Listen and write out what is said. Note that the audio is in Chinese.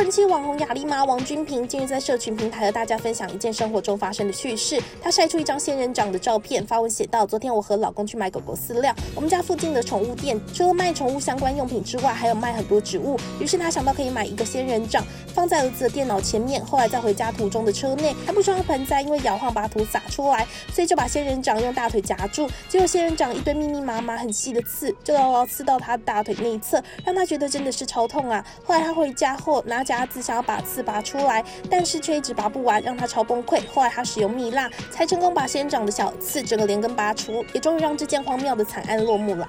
人气网红雅丽妈王君平近日在社群平台和大家分享一件生活中发生的趣事。她晒出一张仙人掌的照片，发文写道：“昨天我和老公去买狗狗饲料，我们家附近的宠物店除了卖宠物相关用品之外，还有卖很多植物。于是她想到可以买一个仙人掌，放在儿子的电脑前面。后来在回家途中的车内，还不装盆栽，因为摇晃把土洒出来，所以就把仙人掌用大腿夹住。结果仙人掌一堆密密麻麻很细的刺，就牢牢刺到他大腿内侧，让他觉得真的是超痛啊！后来他回家后拿夹子想要把刺拔出来，但是却一直拔不完，让他超崩溃。后来他使用蜜蜡，才成功把仙人掌的小刺整个连根拔除，也终于让这件荒谬的惨案落幕了。